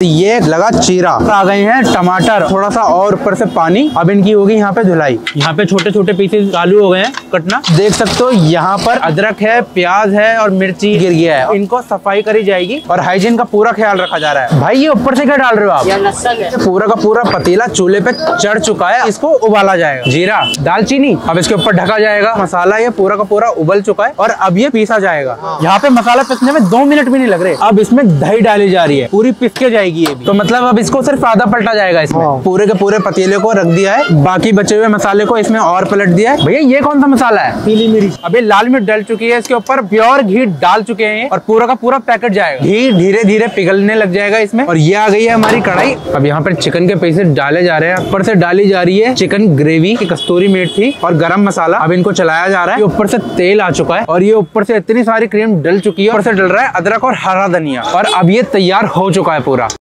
ये लगा चीरा। आ गए हैं टमाटर। थोड़ा सा और ऊपर से पानी। अब इनकी होगी यहाँ पे धुलाई। यहाँ पे छोटे छोटे पीसेस चालू हो गए हैं कटना। देख सकते हो यहाँ पर अदरक है प्याज है और मिर्ची गिर गया है। इनको सफ़ाई करी जाएगी। और हाइजीन का पूरा ख्याल रखा जा रहा है। भाई ये ऊपर से क्या डाल रहे हो आप? लहसन है। पूरा का पूरा पतीला चूल्हे पे चढ़ चुका है। इसको उबाला जाएगा। जीरा दालचीनी अब इसके ऊपर ढका जाएगा। मसाला ये पूरा का पूरा उबल चुका है और अब ये पीसा जाएगा। यहाँ पे मसाला पिसने में दो मिनट भी नहीं लग रहे। अब इसमें दही डाली जा रही है। पूरी पिस के जाएगी। ये भी। तो मतलब अब इसको सिर्फ़ आधा पलटा जाएगा इसमें। हाँ। पूरे के पूरे पतीले को रख दिया है बाकी बचे हुए मसाले को इसमें और पलट दिया है। भैया ये कौन सा मसाला है? पीली मिर्च। अभी लाल मिर्च डल चुकी है इसके ऊपर प्योर घी डाल चुके हैं और पूरा का पूरा पैकेट जाएगा। घी धीरे धीरे पिघलने लग जाएगा इसमें। और ये आ गई है हमारी कढ़ाई। अब यहाँ पर चिकन के पीसेस डाले जा रहे हैं। ऊपर से डाली जा रही है चिकन ग्रेवी की कस्तूरी मीट थी और गरम मसाला। अब इनको चलाया जा रहा है। ऊपर से तेल आ चुका है और ये ऊपर से इतनी सारी क्रीम डल चुकी है। ऊपर से डल रहा है अदरक और हरा धनिया। और अब ये तैयार हो चुका है पूरा।